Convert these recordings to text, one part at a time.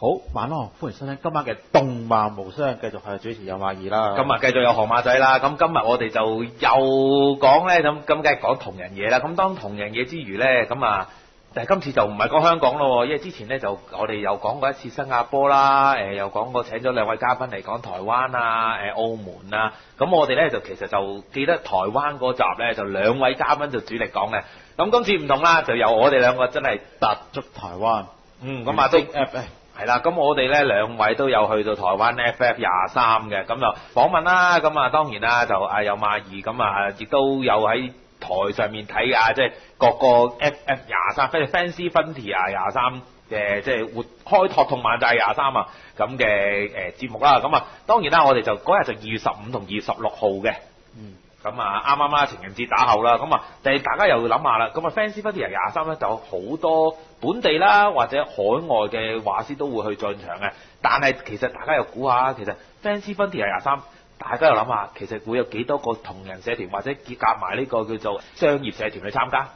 好，晚安，歡迎收聽今晚嘅動漫無雙，繼續係主持有馬二啦。今日繼續有河馬仔啦，咁今日我哋就又講咧，咁咁梗係講同人嘢啦。咁當同人嘢之餘咧，咁啊，但係今次就唔係講香港咯，因為之前咧，就我哋又講過一次新加坡啦，誒又講過請咗兩位嘉賓嚟講台灣啊，誒澳門啊。咁我哋咧，就其實就記得台灣嗰集咧，就兩位嘉賓就主力講嘅。咁今次唔同啦，就由我哋兩個真係突足台灣，嗯，咁啊都。係啦，咁我哋咧兩位都有去到台灣 FF 廿三嘅，咁就訪問啦，咁啊當然啦，就啊有馬兒，咁啊亦都有喺台上面睇啊，即係各個 FF 廿三，即係 Fancy Frontier 廿三嘅，即係活開拓動漫界廿三啊咁嘅誒節目啦，咁啊當然啦，我哋就嗰日就二月十五同二月十六號嘅。咁啊，啱啱啦，情人節打後啦，咁啊，但係大家又諗下啦，咁啊，Fancy Frontier 廿三咧就好多本地啦或者海外嘅畫師都會去進場嘅，但係其實大家又估下，其實 Fancy Frontier 廿三，大家又諗下，其實會有幾多個同人社團或者結夾埋呢個叫做商業社團去參加？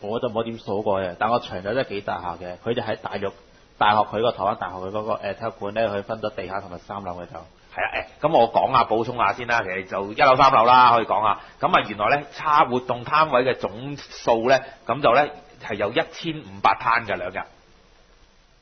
我就冇點數過嘅，但我場就真係幾大下嘅，佢哋喺大陸大學佢個台灣大學佢嗰個誒體育館咧，佢分咗地下同埋三樓嘅就。係啊，誒，咁我講下補充下先啦。其實就一樓三樓啦，可以講下。咁啊，原來咧差活動攤位嘅總數咧，咁就咧係有一千五百攤嘅兩日。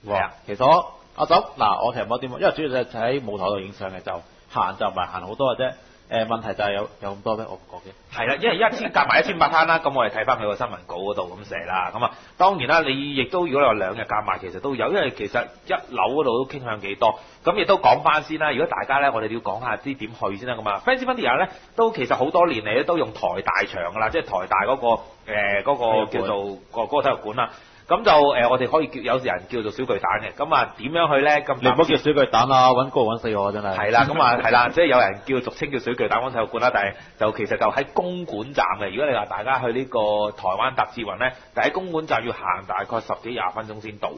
哇！其實我阿總嗱，我其實冇點，因為主要就喺舞台度影相嘅，就行就唔係行好多嘅啫。誒問題就係有有咁多咩？我唔覺嘅。係啦，因為一千夾埋一千八攤啦，咁我哋睇翻佢個新聞稿嗰度咁寫啦。咁啊，當然啦，你亦都如果你話兩日夾埋，其實都有，因為其實一樓嗰度都傾向幾多。咁亦都講翻先啦。如果大家咧，我哋要講下啲點去先啦。咁啊，Fancy Frontier 咧都其實好多年嚟咧都用台大場噶啦，即係台大嗰、嗰個誒嗰、呃嗰個叫做個嗰個體育館啦。咁就誒、呃，我哋可以叫有時人叫做小巨蛋嘅。咁啊，點樣去咧？咁你唔好叫小巨蛋啊！揾高揾死我真係。係啦，咁啊係啦，即係有人叫俗稱叫小巨蛋灣體育館啦，但係就其實就喺公館站嘅。如果你話大家去呢個台灣搭捷運咧，就喺公館站要行大概十幾廿分鐘先到。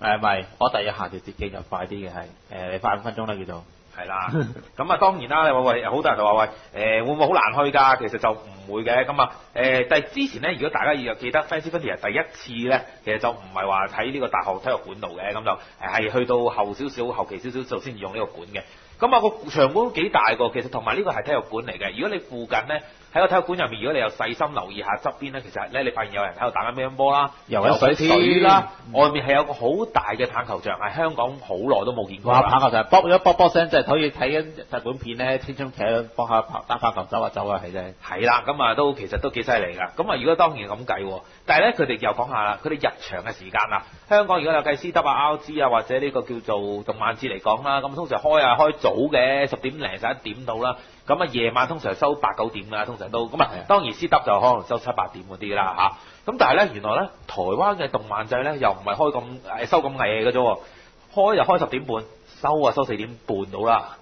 誒唔係，我第日行條捷徑就快啲嘅係，誒你快五分鐘啦叫做。係啦，咁啊當然啦，你話喂，好多人就話喂，誒、呃、會唔會好難去㗎？其實就唔會嘅，咁啊誒，但係之前咧，如果大家要記得 Fancy Frontier 第一次咧，其實就唔係話喺呢個大學體育館度嘅，咁就係去到後少少、後期少少就先用呢個館嘅。咁啊個場館都幾大個，其實同埋呢個係體育館嚟嘅。如果你附近咧，喺個體育館入面，如果你又細心留意下側邊咧，其實咧你發現有人喺度打緊乒乓波啦，游緊水水啦，外面係有個好大嘅棒球場，係香港好耐都冇見過。哇！棒球場卜咗卜卜聲，即係可以睇緊日本片咧，青春企喺下打棒球走下走啊，係啫。係啦，咁啊都其實都幾犀利㗎。咁啊，如果當然咁計，但係咧佢哋又講下啦，佢哋入場嘅時間啊，香港如果有計 C W 啊、RG 啊或者呢個叫做動漫節嚟講啦，咁通常開啊開早嘅十點零十一點到啦。咁啊，夜晚通常收八九點啦，通常都咁啊。當然 C W 就可能收七八點嗰啲啦嚇。咁但係咧，原來咧台灣嘅動漫祭咧又唔係開咁誒收咁夜嘅啫，開就開十點半，收啊收四點半到啦。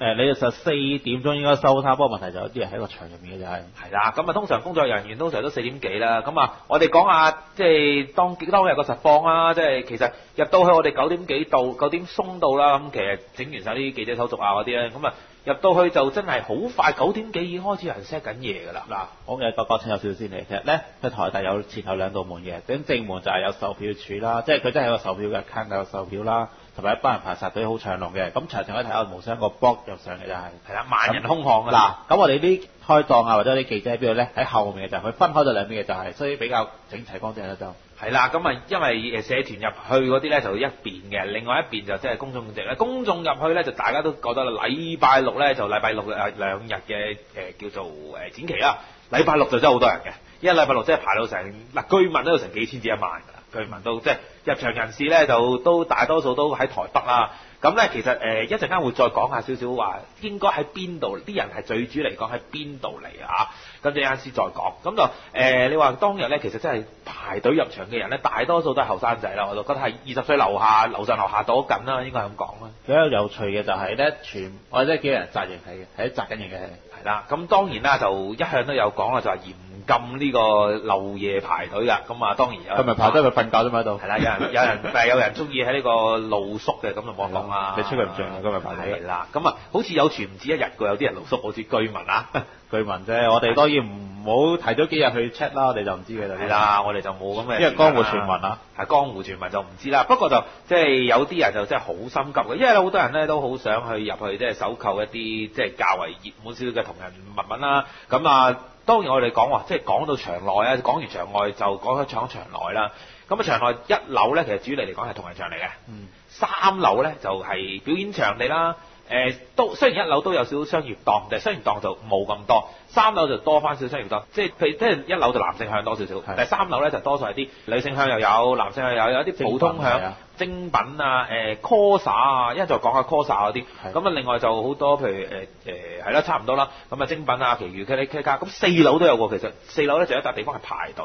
誒，你就實四點鐘應該收攤，不過問題就有啲人喺個場入面嘅就係。係啦，咁啊通常工作人員通常都四點幾啦。咁啊，我哋講下即係當當日個實況啦，即係其實入到去我哋九點幾到，九點鬆到啦。咁其實整完晒啲記者手續啊嗰啲咧，咁啊。入到去就真係好快，九點幾已經開始有人 set 緊嘢㗎啦。嗱，我嘅個過程有少少先嚟，其實咧佢台大有前後兩道門嘅，咁正門就係有售票處啦，即係佢真係有個售票嘅 account 有售票啦，同埋一班人排晒隊好長龍嘅。咁詳情可以睇下無雙個 blog 入上嘅就係係啦，萬人空巷㗎啦。嗱，咁我哋啲開檔啊或者啲記者喺邊度咧？喺後面嘅就係佢分開咗兩邊嘅就係，所以比較整齊乾淨啦就。係啦，咁啊，因為社團入去嗰啲咧就一邊嘅，另外一邊就即係公眾席咧。公眾入去咧就大家都覺得，禮拜六咧就禮拜六誒兩日嘅誒叫做誒展期啦。禮拜六就真係好多人嘅，因為禮拜六真係排到成嗱居民都有成幾千至一萬㗎啦，居民都即係入場人士咧就都大多數都喺台北啦。咁咧其實誒一陣間會再講下少少話，應該喺邊度？啲人係最主嚟講喺邊度嚟啊？咁陣間先再講。咁就誒、呃、你話當日咧，其實真係排隊入場嘅人咧，大多數都係後生仔啦。我就覺得係二十歲樓下、樓上樓下多緊啦，應該係咁講啦。比較有趣嘅就係咧，全我哋都幾個人扎營係嘅，係扎緊營嘅係。係啦，咁當然啦，就一向都有講啦，就係嚴禁呢個漏夜排隊㗎。咁啊，當然有人佢咪排隊佢瞓覺啫嘛喺度係。啦，有人 有人誒有人中意喺呢個露宿嘅，咁就冇得講啦。你出佢唔進啊今日排隊係啦，咁啊，好似有傳唔止一日㗎，有啲人露宿，好似居民啊。居民啫，我哋當然唔好提早幾日去 check 啦，我哋就唔知嘅啦。係，啦，我哋就冇咁嘅。因為江湖傳聞啊，係江湖傳聞就唔知啦。不過就即係有啲人就真係好心急嘅，因為好多人咧都好想去入去即係搜購一啲即係較為熱門少少嘅同人物品啦。咁啊，當然我哋講話即係講到場內啊，講完場外就講咗場場內啦。咁啊，場內一樓咧其實主力嚟講係同人場嚟嘅。嗯，三樓咧就係、表演場地啦。誒、都雖然一樓都有少少商業檔，但係商業檔就冇咁多。三樓就多翻少少商業檔，即係譬如即係一樓就男性向多少少，但係三樓咧就多數係啲女性向又有，男性向又有，有啲普通向精品啊誒 Corsa 啊，一陣再講下 Corsa 嗰啲。咁啊，另外就好多譬如誒誒係啦，差唔多啦。咁啊，精品啊，其餘 K 卡，咁四樓都有喎。其實四樓咧就有一笪地方係排隊，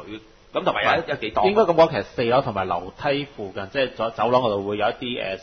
咁同埋有一有幾檔。應該咁講，其實四樓同埋樓梯附近，即係走走廊嗰度會有一啲誒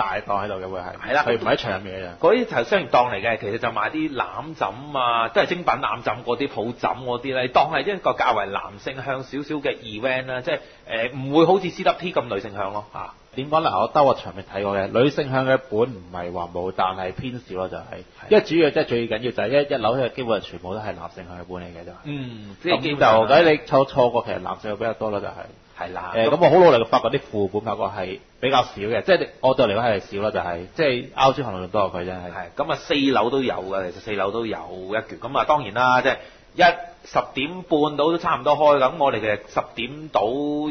大檔喺度嘅會係。係啦佢唔係喺場入面嘅咋。嗰啲就係商業檔嚟嘅，其實就賣啲攬枕啊，都係精品攬枕嗰啲抱枕嗰啲咧，當係一個較為男性向少少嘅 event 啦，即係誒唔會好似 CWT 咁女性向咯嚇。點講咧？我兜個場面睇過嘅，女性向嘅本唔係話冇，但係偏少咯，就係、因為主要即係最緊要就係一一樓嘅，基本上全部都係男性向嘅本嚟嘅啫。嗯，即咁就咁你錯錯過，其實男性嘅比較多啦，就係、係啦。誒咁我好努力嘅發覺啲副本發覺係比較少嘅，即係我對我嚟講係少啦，就係、即係 out 珠行動仲多過佢真係。係咁啊，四樓都有嘅，其實四樓都有一橛。咁啊，當然啦，即係一十點半到都差唔多開咁，我哋其實十點到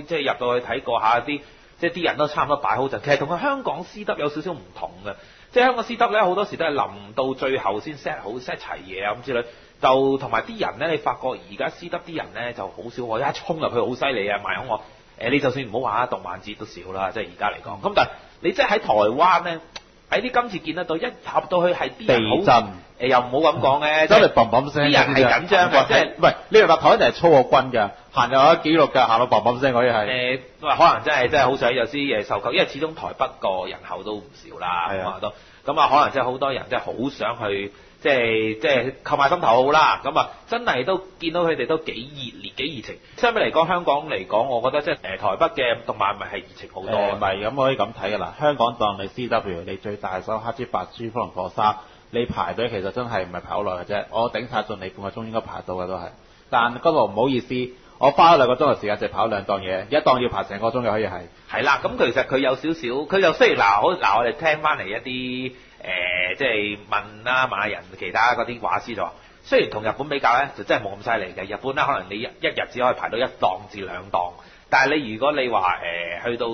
即係入到去睇過下啲，即係啲人都差唔多擺好陣。其實同佢香港 C 得有少少唔同嘅，即係香港 C 得咧好多時都係臨到最後先 set 好 set 齊嘢啊咁之類。就同埋啲人咧，你發覺而家 C 得啲人咧就好少我，一衝入去好犀利啊，賣空我。誒，你就算唔好話動漫節都少啦，即係而家嚟講。咁但係你即係喺台灣咧，喺啲今次見得到，一入到去係地震。誒又唔好咁講嘅，真係砰砰聲，啲人係緊張喎，即係唔係你明白台灣人係操過軍㗎，行又有記錄㗎，行到砰砰聲嗰啲係。誒，話可能真係真係好想有啲誒受購，因為始終台北個人口都唔少啦，咁啊都，咁啊可能真係好多人真係好想去，即係即係購買心頭好啦，咁啊真係都見到佢哋都幾熱烈幾熱情。相比嚟講，香港嚟講，我覺得即係誒台北嘅動漫咪係熱情好多唔係咁可以咁睇㗎啦。香港當你 CW，你最大手黑豬白豬火龍火沙，你排隊其實真係唔係排好耐嘅啫。我頂晒盡你半個鐘應該排到嘅都係。但嗰度唔好意思，我花咗兩個鐘嘅時間，就跑兩檔嘢，一檔要排成個鐘嘅可以係。係啦，咁其實佢有少少，佢就雖然嗱，好嗱，我哋聽翻嚟一啲誒、即係問啦問下人，其他嗰啲畫師就話，雖然同日本比較咧，就真係冇咁犀利嘅。日本咧，可能你一一日只可以排到一檔至兩檔，但係你如果你話誒、去到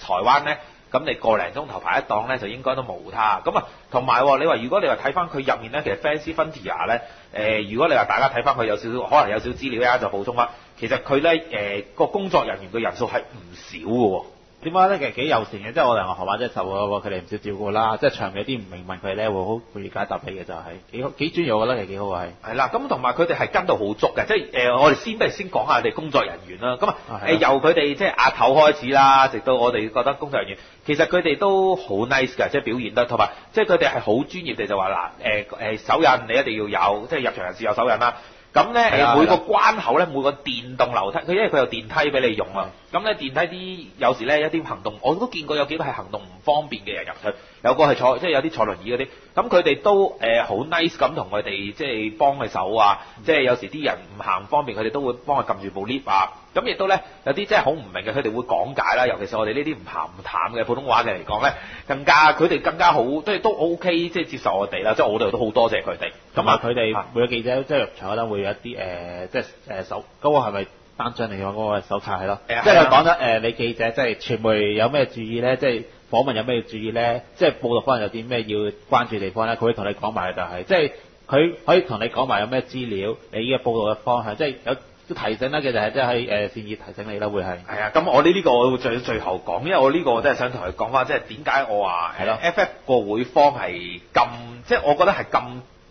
台灣咧，咁你個零鐘頭排一檔咧，就應該都無他。咁啊，同埋你話如果你話睇翻佢入面咧，其實 Fancy Frontier 咧，誒、如果你話大家睇翻佢有少少，可能有少少資料咧，就補充翻，其實佢咧誒個工作人員嘅人數係唔少嘅喎。點解咧？其實幾友善嘅，即係我哋學畫者受過佢哋唔少照顧啦。即係場有啲唔明問佢咧，會好會解答你嘅就係、幾好幾專業，我覺得其實幾好啊係。係啦，咁同埋佢哋係跟到好足嘅，即係誒、呃我哋先不如先講下佢哋工作人員啦。咁啊啊係啊誒由佢哋即係阿頭開始啦，直到我哋覺得工作人員，其實佢哋都好 nice 嘅，即係表現得，同埋即係佢哋係好專業地就話嗱誒誒手印你一定要有，即係入場人士有手印啦。咁咧係啊誒每個係啊關口咧，每個電動樓梯，佢因為佢有電梯俾你用啊。咁咧電梯啲有時咧一啲行動，我都見過有幾個係行動唔方便嘅人入去，有個係坐即係有啲坐輪椅嗰啲，咁佢哋都誒好 nice 咁同佢哋即係幫佢手啊，即係有時啲人唔行方便，佢哋都會幫佢撳住部 lift 啊。咁亦都咧有啲真係好唔明嘅，佢哋會講解啦。尤其是我哋呢啲唔鹹唔淡嘅普通話嘅嚟講咧，更加佢哋更加好，即係都 OK，即係接受我哋啦。即係我哋都好多謝佢哋。咁啊，佢啊哋每個記者即係入場嗰陣會有一啲誒、即係誒手嗰、個係咪單張嚟嘅嗰個手冊係咯？即係誒係啊佢講得誒、你記者即係傳媒有咩注意咧？即係訪問有咩要注意咧？即係報道方面有啲咩要關注地方咧？佢會同你講埋就係、即係佢可以同你講埋有咩資料，你嘅報道嘅方向，即係有都提醒啦，其實係即係誒善意提醒你啦，會係。係啊，咁我呢呢個我會最最後講，因為我呢個真係想同佢講翻，即係點解我話 FF 個會方係咁，即係我覺得係咁，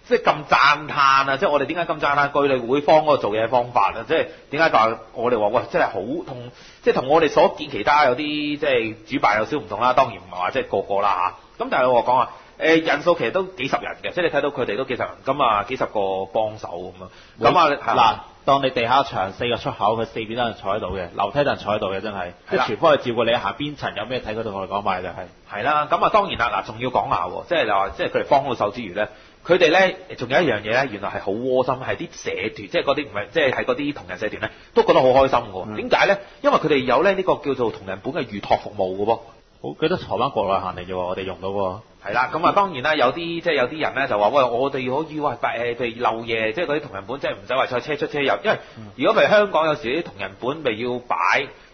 即係咁讚歎啊！即係我哋點解咁讚歎據你會方嗰個做嘢方法啊？即係點解話我哋話喂，真係好同，即係同我哋所見其他有啲即係主辦有少唔同啦。當然唔係話即係個個啦嚇。咁但係我講啊，誒人數其實都幾十人嘅，即係你睇到佢哋都幾十人，咁啊幾十個幫手咁啊。咁啊嗱，當你地下牆四個出口，佢四邊都有人坐喺度嘅，樓梯都有人坐喺度嘅，真係。即係啦係廚房去照顧你下邊層有咩睇，佢同我哋講埋就係。係啦，咁啊當然啦，嗱仲要講下喎，即係話即係佢哋幫到手之餘咧，佢哋咧仲有一樣嘢咧，原來係好窩心，係啲社團，即係嗰啲唔係即係係嗰啲同人社團咧，都覺得好開心嘅點解咧？因為佢哋有咧呢個叫做同人本嘅預託服務嘅喎。好記得台灣國內行嚟嘅喎，我哋用到喎。係啦，咁啊當然啦，有啲即係有啲人咧就話喂，我哋可以喂誒，譬如漏夜，即係嗰啲同人本，即係唔使話再車出車入，因為如果譬如香港有時啲同人本咪要擺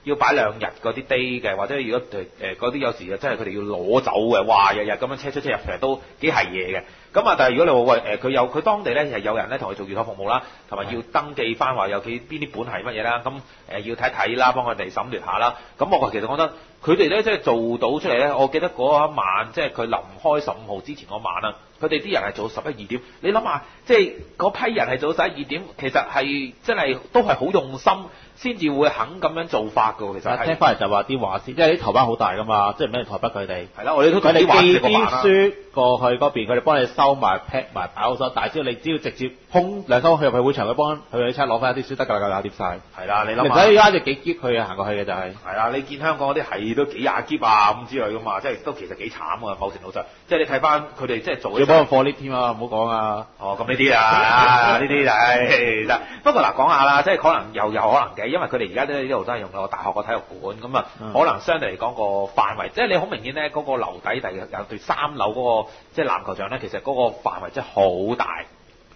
要擺兩日嗰啲 day 嘅，或者如果誒誒嗰啲有時真係佢哋要攞走嘅，哇日日咁樣車出車入，其實都幾係嘢嘅。咁啊，但係如果你話喂誒佢有佢當地咧係有人咧同佢做預託服務啦，同埋要登記翻話有幾邊啲本係乜嘢啦，咁誒要睇睇啦，幫佢哋審閱下啦。咁我其實覺得佢哋咧即係做到出嚟咧，我記得嗰一晚即係佢臨開十五號之前嗰晚啊，佢哋啲人係做十一二點。你諗下，即係嗰批人係做十一二點，其實係真係都係好用心，先至會肯咁樣做法㗎喎。其實聽翻嚟就話啲華師，因為啲台灣好大噶嘛，即係唔係台北佢哋。係啦，我哋都佢哋寄啲書。書過去嗰邊，佢哋幫你收埋、pack 埋、擺好咗。但係只要你只要直接空兩收去入去會場，佢幫佢去車攞翻一啲書得㗎啦，搞掂晒。係啦，你你唔諗下。使而家就幾篋佢行過去嘅就係、係啦，你見香港嗰啲係都幾廿篋啊咁之類噶嘛，即係都其實幾慘啊，某程度上，即係你睇翻佢哋即係做要幫佢貨 lift 添啊，唔好講啊。哦，咁呢啲啊，呢啲就係得。不過嗱，講下啦，即係可能又有可能嘅，因為佢哋而家都呢度都係用個大學個體育館，咁啊，嗯可能相對嚟講個範圍，即係你好明顯咧，嗰個樓底第有對三樓嗰個即係籃球場咧，其實嗰個範圍真係好大。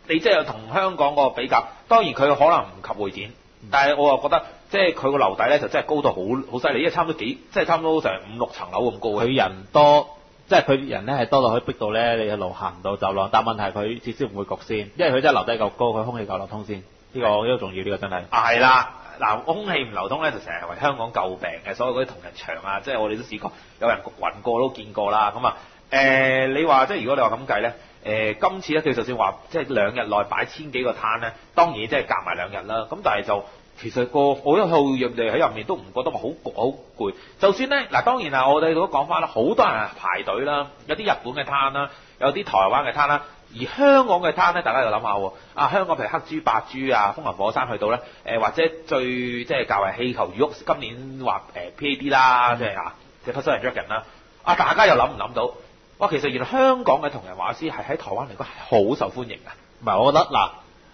你即係同香港個比較，當然佢可能唔及會展，但係我又覺得即係佢個樓底咧就真係高到好好犀利，因為差唔多幾即係差唔多成五六層樓咁高。佢人多，即係佢人咧係多到可以逼到咧，你一路行唔到走廊。但問題佢至少唔會焗先，因為佢真係樓底夠高，佢空氣夠流通先。呢、個呢、個重要，呢、個真係。啊，係啦，嗱，空氣唔流通咧，就成日為香港救病嘅，所有嗰啲同人牆啊，即係我哋都試過，有人暈過都見過啦。咁啊，誒、你話即係如果你話咁計咧，誒、今次咧佢就算話即係兩日內擺千幾個攤咧，當然即係夾埋兩日啦。咁但係就其實個我一號人哋喺入面都唔覺得話好焗好攰。就算咧嗱，當然啊，我哋都講翻啦，好多人係排隊啦，有啲日本嘅攤啦，有啲台灣嘅攤啦。而香港嘅攤咧，大家又諗下喎，啊香港譬如黑豬、白豬啊、風林火山去到咧，誒、或者最即係較為氣球如屋今年話誒 PAD 啦，即係啊，即係 Puzzle and Dragon 啦，啊大家又諗唔諗到？哇，其實原來香港嘅同人畫師係喺台灣嚟講係好受歡迎啊！唔係，我覺得嗱，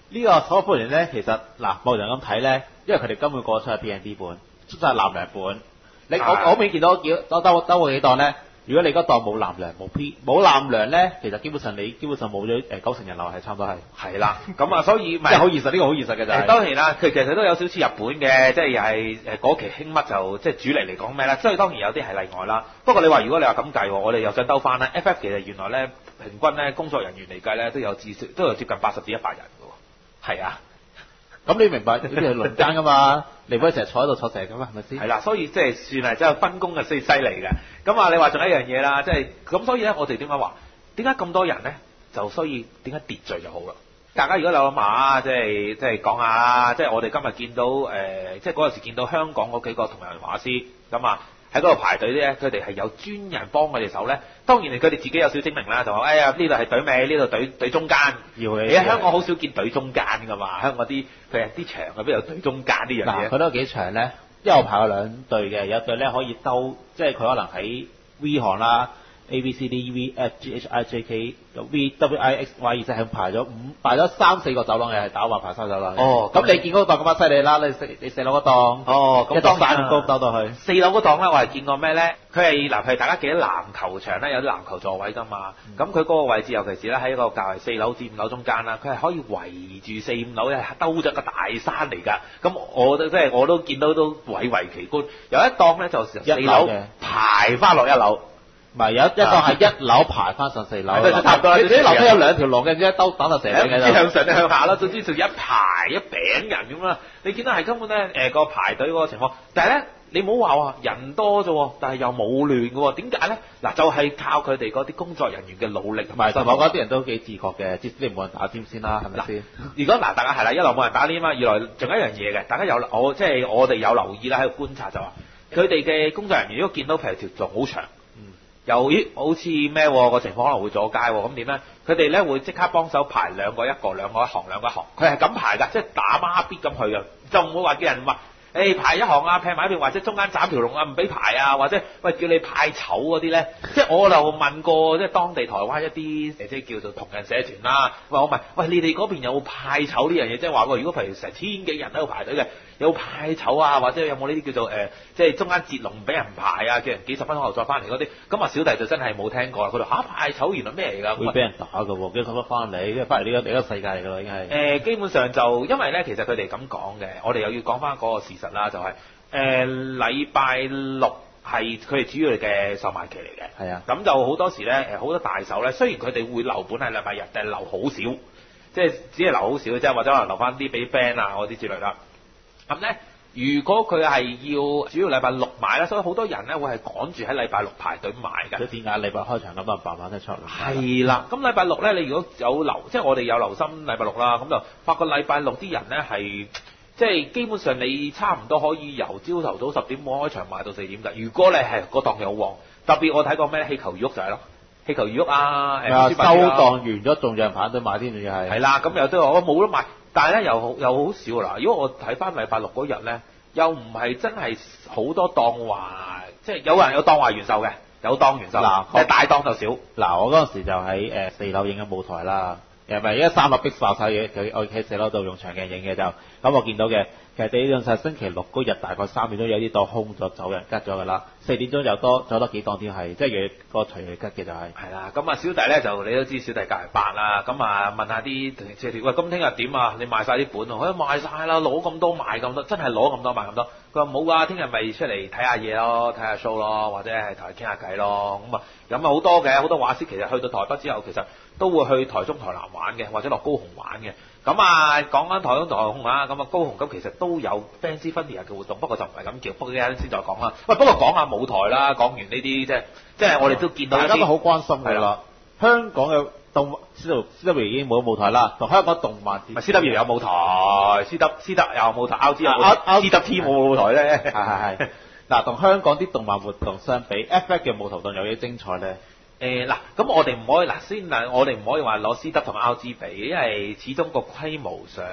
呢、個所謂歡迎咧，其實嗱，某人咁睇咧，因為佢哋根本過出係 P&D 本，出晒南梁本。你我我未見到幾兜兜兜過幾檔咧。如果你嗰檔冇南梁冇 P 冇南梁咧，其實基本上你基本上冇咗誒九成人流係差唔多係，係啦，咁啊，所以咪即係好現實，呢、個好現實嘅就係、誒當然啦，佢其實都有少少似日本嘅，即係又係誒嗰期興乜就即係主力嚟講咩咧，所以當然有啲係例外啦。不過你話如果你話咁計喎，我哋又想兜翻咧，FF 其實原來咧平均咧工作人員嚟計咧都有至少都有接近八十至一百人嘅喎。係啊，咁你明白呢啲係輪奸噶嘛？你唔可以成日坐喺度坐成日噶嘛？係咪先？係啦，所以即係算係真係分工嘅所以犀利嘅。咁啊，你話仲有一樣嘢啦，即係咁，所以咧我哋點解話點解咁多人咧？就所以點解秩序就好啦。大家如果有諗下，即係即係講下啊，即係我哋今日見到誒、即係嗰陣時見到香港嗰幾個同人畫師咁啊。喺嗰度排隊咧，佢哋係有專人幫佢哋手咧。當然佢哋自己有少精明啦，就話：哎呀，呢度係隊尾，呢度隊隊中間。要你香港好少見隊中間噶嘛？香港啲佢係啲場嘅邊有隊中間呢樣嗱，嘢。佢都有幾長咧？因為我排過兩隊嘅，有一隊咧可以兜，即係佢可能喺 V 行啦，A B C D E V F G H I J K 有 V W I X Y，而且係排咗五排咗三四個走廊嘅，係打橫排三走廊。哦咁你見嗰個檔咁啱犀利啦！你四你四樓嗰檔，哦，咁一當然檔山咁高兜到去。四樓嗰檔咧，我係見過咩咧？佢係嗱，譬如大家記得籃球場咧，有啲籃球座位噶嘛。咁佢嗰個位置，尤其是咧喺一個較為四樓至五樓中間啦，佢係可以圍住四五樓咧兜咗個大山嚟㗎。咁我都即係我都見到都蔚為奇觀。有一檔咧就由四樓排翻落一樓。唔係有一一檔係一樓排翻上四樓，係都差唔多你你啲樓梯有兩條龍嘅，只一兜等到成嘅知向上定向下啦，總之就一排一餅人咁啦。你見到係根本咧誒個排隊嗰個情況，但係咧你唔好話喎人多啫喎，但係又冇亂嘅喎。點解咧？嗱就係、靠佢哋嗰啲工作人員嘅努力同同埋辛苦實我覺得啲人都幾自覺嘅，至少你冇人打尖先啦，係咪先？如果嗱，大家係啦，一來冇人打呢嘛，二來仲有一樣嘢嘅，大家有我即係我哋有留意啦，喺度觀察就話，佢哋嘅工作人員如果見到譬如條龍好長，嗯又咦好似咩喎個情況可能會阻街喎，咁點咧？佢哋咧會即刻幫手排兩個一個，兩個一行，兩個一行，佢係咁排㗎，即係打孖必咁去㗎，就唔會話叫人話。誒、排一行啊，劈埋一邊，或者中間斬條龍啊，唔俾排啊，或者喂叫你派籌嗰啲咧，即係我就問過即係當地台灣一啲誒即係叫做同人社團啦，喂我問，喂你哋嗰邊有冇派籌呢樣嘢？即係話喎，如果譬如成千幾人喺度排隊嘅，有派籌啊，或者有冇呢啲叫做誒、呃即係中間截龍唔俾人排啊，叫人幾十分鐘後再翻嚟嗰啲，咁啊小弟就真係冇聽過啦。佢話嚇派籌原來咩嚟㗎？會俾人打㗎喎，幾十分翻嚟，因為翻嚟呢個呢個世界嚟㗎啦，已經係。誒、基本上就因為咧，其實佢哋咁講嘅，我哋又要講翻嗰個事實啦，就係誒禮拜六係佢哋主要嘅售賣期嚟嘅。係啊，咁就好多時咧，誒好多大手咧，雖然佢哋會留本係禮拜日，但係留好少，即係只係留好少嘅啫，或者可能留翻啲俾 friend 啊嗰啲之類啦。咁咧，如果佢係要主要禮拜六買咧，所以好多人咧會係趕住喺禮拜六排隊買嘅。所以點解禮拜開場咁多人慢慢得出嚟？係啦，咁禮拜六咧，你如果有留，即係我哋有留心禮拜六啦，咁就發覺禮拜六啲人咧係，即係基本上你差唔多可以由朝頭早十點半開場賣到四點㗎。如果你係個檔有旺，特別我睇過咩氣球魚屋就係咯，氣球魚屋啊，誒啊，收檔完咗仲有人排隊買添，仲要係。係啦，咁又都話我冇得賣，但係咧又好又好少啦。如果我睇翻禮拜六嗰日咧，又唔係真係好多當話，即係有人有當話元秀嘅，有當元秀，嗱但係大檔就少。嗱，我嗰陣時就喺誒四樓影嘅舞台啦，誒咪而家三樓逼爆晒嘢，佢我喺四樓度用長鏡影嘅就，咁我見到嘅，其實理論上星期六嗰日大概三點鐘有啲檔空咗走人吉咗㗎啦，四點鐘又多咗多幾檔添係，即係個隨嚟吉嘅就係、係啦，咁啊小弟咧就你都知小弟隔離八啦，咁啊問下啲同社團，喂咁聽日點啊？你賣晒啲本喎？佢賣晒啦，攞咁多賣咁多，真係攞咁多賣咁多。佢話冇㗎，聽日咪出嚟睇下嘢咯，睇下 show 咯，或者係同佢傾下偈咯。咁啊咁啊好多嘅，好多畫師其實去到台北之後，其實都會去台中、台南玩嘅，或者落高雄玩嘅。咁啊講緊台中、台雄啊，咁啊高雄咁其實都有 Fancy Funny 嘅活動，不過就唔係咁叫。不過一陣先再講啦。喂，不過講下舞台啦，講完呢啲即係即係我哋都見到大家都好關心㗎係啦啦。香港嘅動 C W C W 已經冇舞台啦，同香港動漫 C W 有舞台，C W C W 有舞台，R G 有舞啊台，C W T 冇舞台咧。係係係。嗱，同香港啲動漫活動相比，FX 嘅舞台動有幾精彩咧？誒嗱，咁我哋唔可以嗱先嗱，我哋唔可以話攞斯德同 R G 比，因為始終個規模上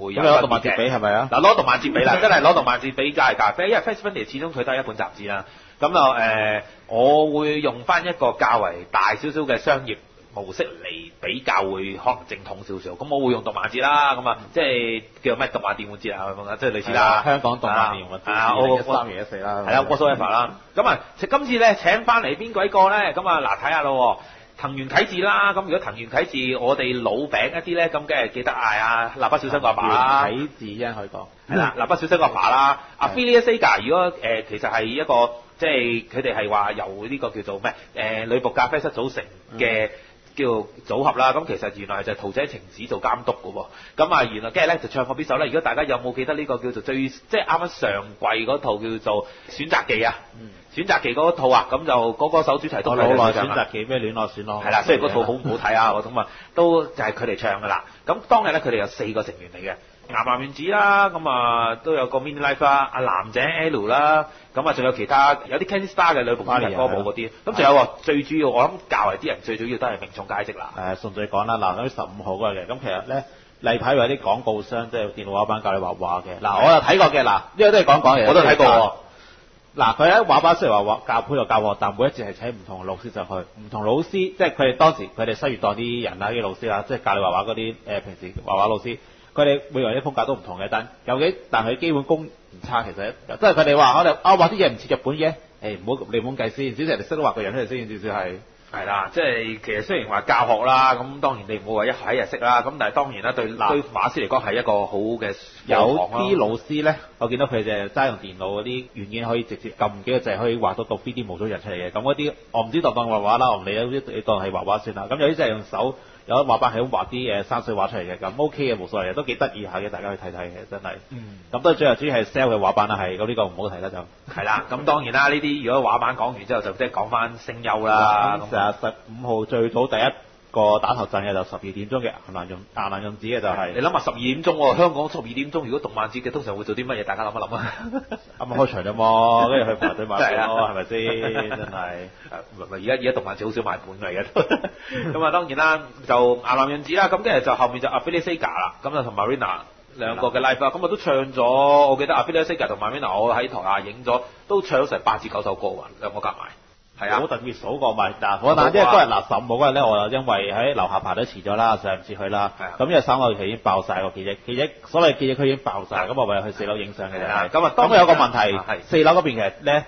會有分別嘅漫節比係咪啊？嗱，攞動漫節比啦，真係攞動漫節比較係咖啡，因為 Fast Funny 始終佢都係一本雜誌啦。咁就誒、我會用翻一個較為大少少嘅商業模式嚟比較，會可能正統少少。咁我會用動漫節啦，咁啊，即係叫咩動漫電玩節啊，咁啊即係類似啦。香港動漫電玩節啊，我一三年一四啦。係啦，whatsoever 啦。咁啊，今次咧請翻嚟邊鬼個咧？咁啊，嗱睇下咯喎。藤原啟治啦，咁如果藤原啟治，我哋老餅一啲咧，咁梗係記得嗌啊蠟筆小新個阿爸啦。睇字因佢講係啦，蠟筆小新個阿爸啦，阿 Phineas Saga 如果誒、呃其實係一個即係佢哋係話由呢個叫做咩誒女仆咖啡室組成嘅。叫組合啦，咁其實原來就係桃姐晴子做監督嘅喎，咁啊原來跟住咧就唱過邊首咧？如果大家有冇記得呢個叫做最即係啱啱上季嗰套叫做選擇記啊？選擇記嗰套啊，咁就嗰個首主題都我係佢老內選擇記咩戀愛選咯。係啦，雖然嗰套好唔好睇啊，我咁啊都就係佢哋唱噶啦。咁當日咧，佢哋有四個成員嚟嘅，岩岩原子啦，咁啊都有個 Mini Life 啦，阿男仔 L 啦，咁啊仲有其他有啲 Candy Star 嘅女僕主題歌舞嗰啲。咁仲有喎，最主要我諗教為啲人最主要都係名重佳績啦。誒順序講啦，嗱，咁十五號嗰日嘅，咁其實咧例牌有啲廣告商即係電腦畫板教你畫畫嘅，嗱，我有睇過嘅，嗱，呢個都係講講嘅，我都睇過喎。嗱，佢喺畫板雖然話畫教配就教我，但每一節係請唔同嘅老師上去，唔同老師，即係佢哋當時佢哋西粵檔啲人啦，啲老師啦，即係教你畫畫嗰啲誒平時畫畫老師，佢哋每個人啲風格都唔同嘅，但有幾但佢基本功唔差，其實即係佢哋話可能啊畫啲嘢唔似日本嘅，誒唔好你唔好計先，至少人哋識得畫個人出嚟先，至少係。係啦，即係其實雖然話教學啦，咁當然你唔好話一下一日識啦，咁但係當然啦，對對馬師嚟講係一個好嘅有啲老師咧，我見到佢就係齋用電腦嗰啲軟件可以直接撳幾個掣可以畫到個 3D 模組人出嚟嘅。咁嗰啲我唔知當當畫畫啦，我唔理你當係畫畫算啦。咁有啲就係用手，有啲畫板係咁畫啲誒山水畫出嚟嘅，咁 OK 嘅冇所謂嘅，都幾得意下嘅，大家去睇睇嘅，真係。嗯。咁都係最後主要係 sell 嘅畫板啦，係咁呢個唔好睇啦就。係啦，咁當然啦，呢啲如果畫板講完之後，就即係講翻聲優啦。咁咁成日十五號最早第一個打頭陣嘅就十二點鐘嘅阿蘭用岩蘭用子嘅就係、你諗下十二點鐘喎，香港十二點鐘，如果動漫節嘅通常會做啲乜嘢？大家諗一諗啊！啱啱開場啫嘛，跟住去排隊買咯，係咪先？真係。唔係唔係而家而家動漫節好少賣本㗎，而家 咁啊當然啦，就岩南潤子啦，咁跟住就後面就 Afili Sega 啦，咁就同 Marina 兩個嘅 live 啦，咁我都唱咗，我記得 Afili Sega 同 Marina 我喺台下影咗，都唱咗成八至九首歌喎，兩個夾埋，係啊好。特別數過咪嗱，我但即係嗰日嗱十五號嗰日咧，我就因為喺樓下排隊遲咗啦，上唔切去啦。咁因為三樓其實已經爆晒個記憶，記憶所謂記憶區已經爆晒，咁我唯有去四樓影相嘅啫係。咁啊當然咁有個問啊係題，四樓嗰邊其實咧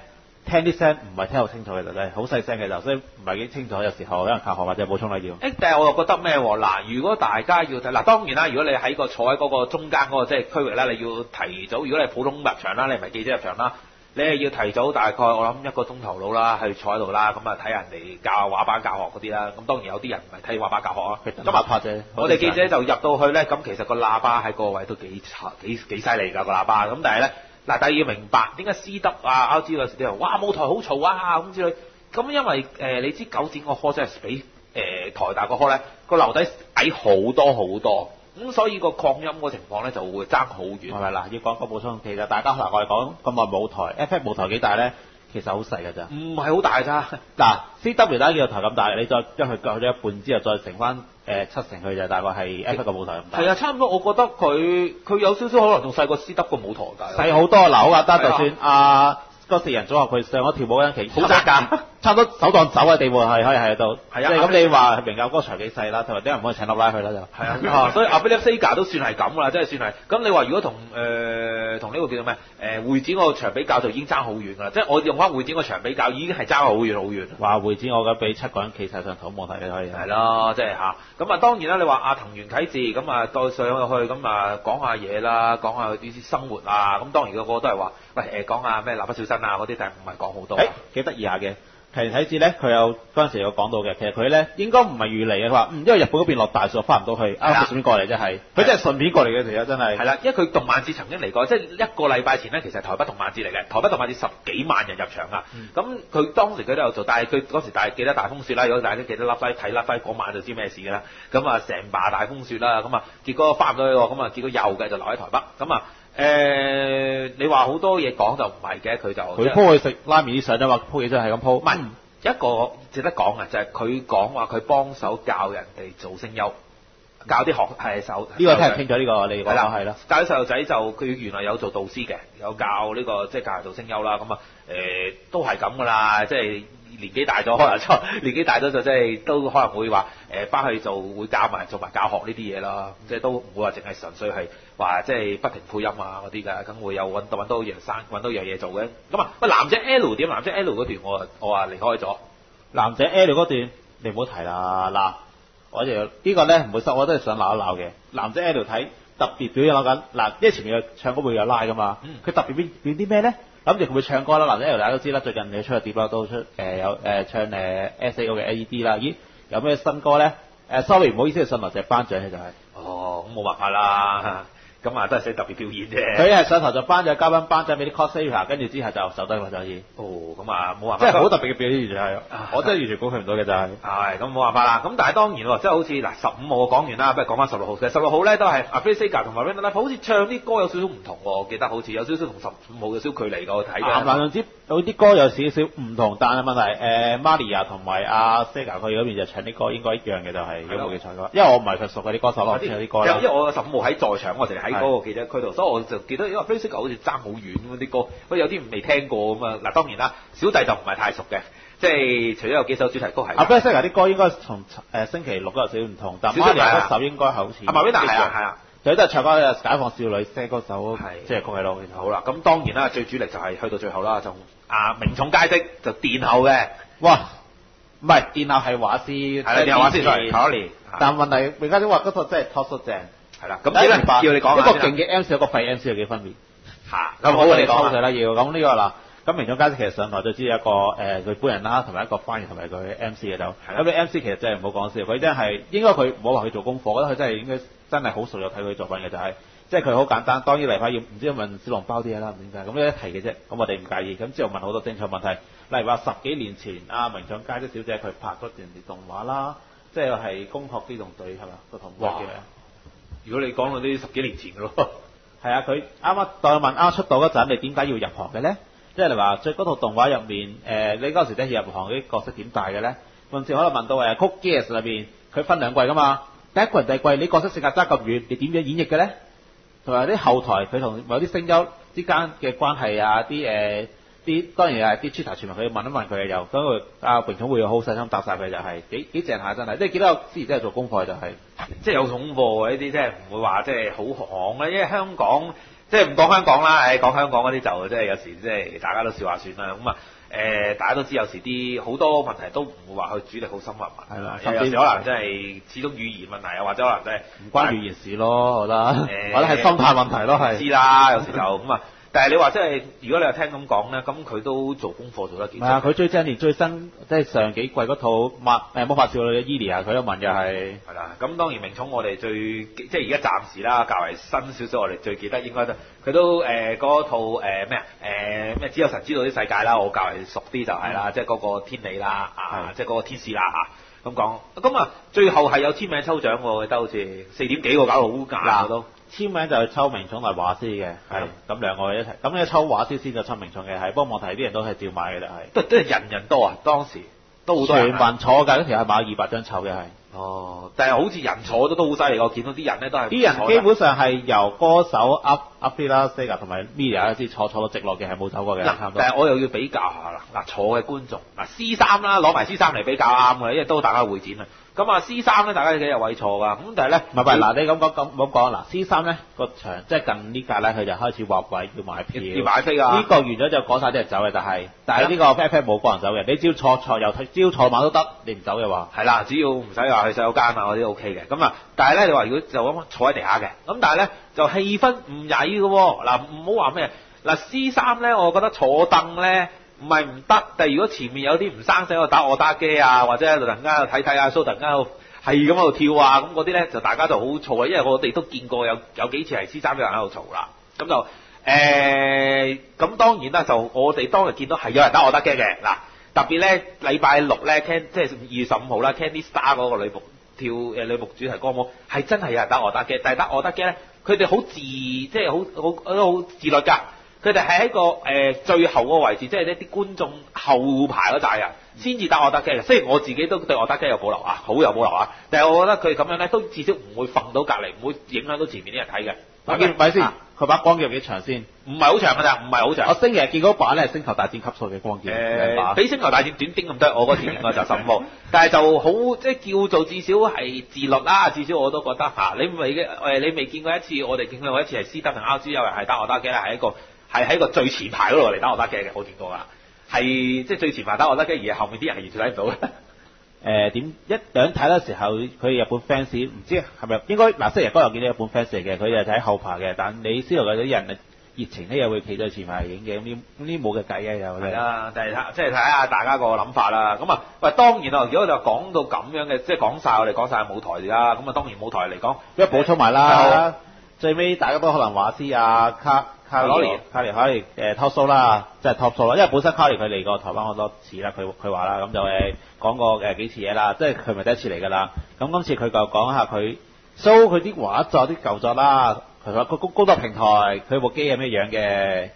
聽啲聲唔係聽好清楚嘅就真係好細聲嘅就，所以唔係幾清楚。有時候可能靠學或者補充啦要。誒，但係我又覺得咩喎？嗱，如果大家要睇，嗱當然啦，如果你喺個坐喺嗰個中間嗰個即係區域咧，你要提早。如果你係普通入場啦，你唔係記者入場啦，你係要提早大概我諗一個鐘頭到啦，去坐喺度啦，咁啊睇人哋教畫板教學嗰啲啦。咁當然有啲人唔係睇畫板教學啊。咁啊拍啫，我哋記者就入到去咧，咁其實個喇叭喺個位都幾差幾幾犀利㗎個喇叭。咁但係咧，嗱，但係要明白點解斯德啊、歐之類啲人，哇舞台好嘈啊咁之類。咁因為誒、呃你知九展個 hall 真係比誒台大個 hall 咧個樓底矮好多好多，咁所以個擴音個情況咧就會爭好遠。係咪嗱？要講個補充，其實大家嗱我哋講咁耐舞台，FF 舞台幾大咧？其實好細㗎咋。唔係好大咋，嗱，CW 打幾個台咁大，你再將佢割咗一半之後，再乘翻誒七成，佢就大概係 F 個舞台咁大。係啊，差唔多。我覺得佢佢有少少可能仲細過 C W 個舞台㗎。細好多嗱，好簡單，就算啊嗰四人組合佢上咗跳舞嗰陣期，好窄㗎差唔多手當走嘅地步係可以喺度。係啊咁你話明有嗰個場幾細啦，同埋啲人唔可以請粒拉去啦就。係啊，啊 所以阿 b i l i Sega 都算係咁啦，即係算係。咁你話如果同誒同呢個叫做咩誒、會展嗰個場比較就已經爭好遠㗎啦，即係我用翻會展個場比較已經係爭好遠好遠。話會展我覺得俾七個人企晒上台望睇嘅可以。係咯，即係嚇。咁啊，當然啦，你話阿藤原啟志咁啊，再上去咁啊，講下嘢啦，講下啲生活啊。咁當然個個都係話，喂誒講下咩蠟筆小新啊嗰啲，但係唔係講好多。誒幾得意下嘅。其實睇字咧，佢有嗰陣時有講到嘅，其實佢咧應該唔係預嚟嘅，佢話嗯，因為日本嗰邊落大雪，翻唔到去，啊順便過嚟啫係，佢真係順便過嚟嘅，其實真係。係啦，因為佢動漫節曾經嚟過，即係一個禮拜前咧，其實係台北動漫節嚟嘅。台北動漫節十幾萬人入場啊！咁佢、當時佢都有做，但係佢嗰時大記得大風雪啦，如果大家記得笠輝睇笠輝嗰晚就知咩事㗎啦。咁啊，成把大風雪啦，咁啊，結果翻唔到去喎，咁啊，結果又嘅就留喺台北。咁啊，誒、你話好多嘢講就唔係嘅，佢就佢鋪去食拉麵啲相啫嘛，鋪嘢真係咁鋪。唔係一個值得講嘅，就係佢講話佢幫手教人哋做聲優，教啲學係手呢個聽唔清楚呢個你講係啦，係啦。教啲細路仔就佢原來有做導師嘅，有教呢、個即係教人做聲優啦。咁啊誒都係咁噶啦，即係年紀大咗，可能就年紀大咗就即係都可能會話誒翻去做會教埋做埋教學呢啲嘢啦。即係都唔會話淨係純粹係話即係不停配音啊嗰啲㗎，咁會有揾到揾到樣生揾到樣嘢做嘅。咁啊喂，男仔 L 點？男仔 L 嗰段我啊我話離開咗。男仔 L 嗰段你唔好提啦，嗱，我就呢個咧唔會收，我都係想鬧一鬧嘅。男仔 L 睇特別表演攞緊，嗱，因為前面有唱歌會有拉㗎嘛嗯，佢特別表表啲咩咧？諗住佢會唱歌啦，男仔 L 大家都知啦，最近你出嘅碟啦，都出誒、有誒、唱誒 S A O 嘅 A.E.D 啦，咦，有咩新歌咧？誒、sorry 唔好意思，信文就係頒獎嘅就係、哦，咁冇辦法啦，咁啊都係寫特別表演啫。佢係上台就頒獎，嘉賓頒獎俾啲 coser，跟住之後就走低啦就可以，哦，咁啊冇辦法，即係好特別嘅表演，就係、啊我真係完全估佢唔到嘅就係、係咁冇辦法啦。咁但係當然喎，即係好似嗱十五號我講完啦，不如講翻十六號先。十六號咧都係阿 f r e s e 同埋 r a n d a 好似唱啲歌有少少唔同喎。我記得好似有少少同十五號有少少距離㗎。我睇南南嘅。總之有啲歌有少少唔同，但係問題誒 Maria 同埋阿 Sega 佢嗰邊就唱啲歌應該一樣嘅，就係如果冇記錯嘅話，因為我唔係佢熟嗰啲歌手咯，知有啲歌啦因為因為我十五號喺在場，我淨係喺嗰個記者區度，所以我就記得因為 f e s e g a 好似爭好遠咁啲歌，不過有啲未聽過咁啊。嗱當然啦，小弟就唔係太熟嘅，即係除咗有幾首主題曲係。阿 b e Sega 啲歌應該同誒星期六都有少少唔同，但 Maria 啊嗰首應該好似阿 Marina 係啊係啊。佢都係唱歌嘅解放少女些歌手係即係歌係咯，好啦，咁當然啦，最主力就係去到最後啦，就啊名重佳績就殿後嘅。哇！唔係殿後係畫師，係啦，電話先係 sorry，考年。但問題永嘉都話嗰套真係 top 正，係啦，咁點咧？叫你講一個勁嘅 MC 有個廢 MC 有幾分別？嚇，咁咁好啊，你講下抽水啦要，咁呢個嗱，咁明總家其實上台就知一個誒佢本人啦，同埋一個翻譯同埋佢 MC 嘅就，咁你 MC 其實真係唔好講笑，佢真係應該佢唔好話佢做功課，我覺得佢真係應該真係好熟有睇佢作品嘅就係、即係佢好簡單，當然嚟翻要唔知問小籠包啲嘢啦，點解，咁一提嘅啫，咁我哋唔介意，咁之後問好多精彩問題，例如話十幾年前阿明總家姐小姐佢拍嗰段動畫啦。即係係攻殼機動隊係嘛個同哇嘅。如果你講到啲十幾年前嘅咯，係啊，佢啱啱代問啱啱出道嗰陣，你點解要入行嘅咧？即係你話最嗰套動畫入面，誒、你嗰時第一次入行啲角色點大嘅咧？甚至可能問到誒《Cook Gears》裏邊，佢分兩季噶嘛，第一季第二季，你角色性格差咁遠，你點樣演繹嘅咧？同埋啲後台佢同某啲聲優之間嘅關係啊，啲誒啲當然係啲 Twitter 傳聞，佢問一問佢又，咁佢阿榮總會好細心答晒佢就係、幾幾正下真係，即係見到有之前真係做功課就係、即係有恐怖呢啲，即係唔會話即係好行咧，因為香港即係唔講香港啦，誒講香港嗰啲就即係有時即係大家都笑下算啦，咁啊誒大家都知有時啲好多問題都唔會話去主力好深入問，係啦有有時可能真係始終語言問題啊，或者可能真係唔關語言事咯，我覺得，誒或者係心態問題咯，係。知啦，有時就咁啊。但係你話即係如果你話聽咁講咧，咁佢都做功課做得幾唔係啊！佢最近年最新即係上幾季嗰套《魔誒魔法少女嘅伊莉亞》，佢都問嘅係係啦，咁當然明聰我哋最即係而家暫時啦，較為新少少，我哋最記得應該都佢都誒嗰、套誒咩啊誒咩只有神知道啲世界啦，我較為熟啲就係啦，即係嗰個天理啦啊，即係嗰個天使啦嚇咁講。咁啊，最後係有簽名抽獎喎，我記得好似四點幾個搞到好硬都。簽名就係抽名寵同埋畫師嘅，係咁兩個一齊。咁你抽畫師先就抽名寵嘅，係。不過問題啲人都係照買嘅就係。都都係人人多啊，當時都好多人全啊。民坐㗎，嗰條係買二百張籌嘅係。哦，但係好似人坐咗都好犀利，我見到啲人咧都係啲人基本上係由歌手 Up Up 啦、Sega 同埋 Media 先坐坐到直落嘅，係冇走過嘅。但係我又要比較下啦。嗱，坐嘅觀眾，嗱 C 三啦，攞埋 C 三嚟比較啱嘅，因為都大家會展啊。咁啊 C 三咧，大家有幾有位坐㗎？咁但係咧，唔係唔係，嗱你咁講咁咁講嗱，C 三咧個場即係近呢屆咧，佢就開始劃位要買票。要要買飛㗎。呢個完咗就趕晒啲人走嘅，但係但係呢個 pat pat 冇個人走嘅，你只要坐坐又只要坐馬都得，你唔走嘅話，係啦，只要唔使話去洗手間啊嗰啲 O K 嘅。咁啊，但係咧，你話如果就咁坐喺地下嘅，咁但係咧就氣氛唔曳嘅喎。嗱，唔好話咩嗱 C 三咧，我覺得坐凳咧。唔係唔得，但係如果前面有啲唔生性喺度打我打機啊，或者喺度突然間睇睇啊，蘇突然間喺度係咁喺度跳啊，咁嗰啲咧就大家就好嘈啊，因為我哋都見過有 有幾次係 C 三有人喺度嘈啦，咁就誒咁、當然啦，就我哋當日見到係有人打我打機嘅。嗱，特別咧禮拜六咧 Can 即係二月十五號啦，Candy Star 嗰個女僕跳誒女僕主題歌舞係真係有人打我打機，但係打我打機咧，佢哋好自即係好好都好自律㗎。佢哋係喺個誒、呃最後個位置，即係呢啲觀眾後排嗰扎人先至打我得機嘅。雖然我自己都對我得機有保留啊，好有保留啊，但係我覺得佢咁樣咧，都至少唔會瞓到隔離，唔會影響到前面啲人睇嘅。我見咪先啊，佢把光劍有幾長先？唔係好長㗎咋，唔係好長我。星期日見嗰把咧係星球大戰級數嘅光劍，比星球大戰短丁咁多，我嗰次應該就十五號，但係就好即係叫做至少係自律啦，至少我都覺得嚇、你未嘅誒，你未見過一次，我哋見過一次係斯德同 R G 有人係打我打機咧，係一個係喺個最前排嗰度嚟打我打機嘅，好見過㗎，係即係最前排打我打機，而係後面啲人係完全睇唔到嘅。誒點一兩睇嘅時候，佢日本 fans 唔知係咪應該嗱星期日嗰日見到日本 fans 嚟嘅，佢就睇後排嘅，但你知道嘅啲人熱情咧又會企在前排影嘅，咁呢冇嘅計嘅又係啦，但係睇即係睇下大家個諗法啦。咁啊，喂，當然啦，如果就講到咁樣嘅，即係講晒我哋講晒舞台啦。咁啊，當然舞台嚟講，一補充埋啦，最尾大家都可能話知啊卡卡卡里里卡里卡 top show 啦，即係 top show 啦，因為本身卡里佢嚟過台灣好多次啦，佢佢話啦，咁就誒講過誒幾次嘢啦，即係佢唔係第一次嚟㗎啦。咁今次佢就講下佢 show 佢啲畫作啲舊作啦，佢話個高高德平台佢部機係咩樣嘅，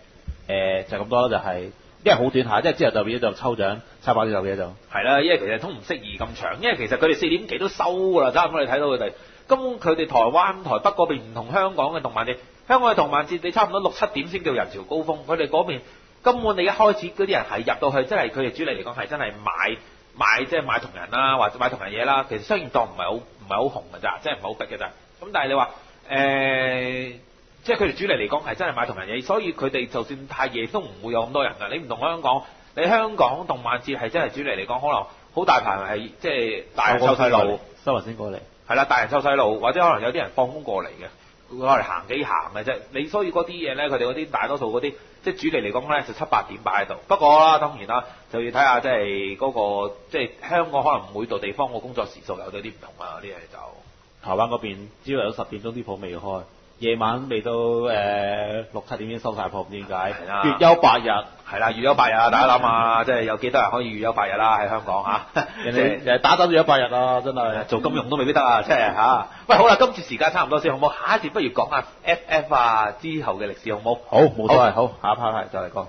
誒、就咁多啦，就係、因為好短下，即係之後就變咗就抽獎抽爆呢嚿嘢就。係啦，因為其實都唔適宜咁長，因為其實佢哋四點幾都收㗎啦，差唔多你睇到佢哋。咁佢哋台灣台北嗰邊唔同香港嘅動漫節，香港嘅動漫節你差唔多六七點先叫人潮高峰，佢哋嗰邊根本你一開始嗰啲人係入到去，真係佢哋主力嚟講係真係買買即係買同人啦，或者買同人嘢啦。其實商業檔唔係好唔係好紅㗎咋，即係唔係好逼㗎咋。咁但係你話誒？即係佢哋主力嚟講係真係買同人嘢，所以佢哋就算太夜都唔會有咁多人㗎。你唔同香港，你香港動漫節係真係主力嚟講，可能好大排係即係大人湊細路，，收埋先過嚟。係啦，大人湊細路，或者可能有啲人放工過嚟嘅，會攞嚟行幾行嘅啫。你所以嗰啲嘢咧，佢哋嗰啲大多數嗰啲即係主力嚟講咧，就七八點擺喺度。不過啦，當然啦，就要睇下即係嗰個即係香港可能每度地方個工作時數有咗啲唔同啊，啲嘢就。台灣嗰邊朝頭早十點鐘啲鋪未開，夜晚未到誒六七點已經收晒鋪，唔知點解？月休八日，係啦，月休八日啊！大家諗下，即係有幾多人可以月休八日啦？喺香港嚇，人哋人打針月休八日啊，真係。做金融都未必得啊！即係嚇。喂，好啦，今次時間差唔多先，好唔好？下一節不如講下 FF 啊之後嘅歷史，好唔好？好，冇所謂，好，下一 part 係再嚟講。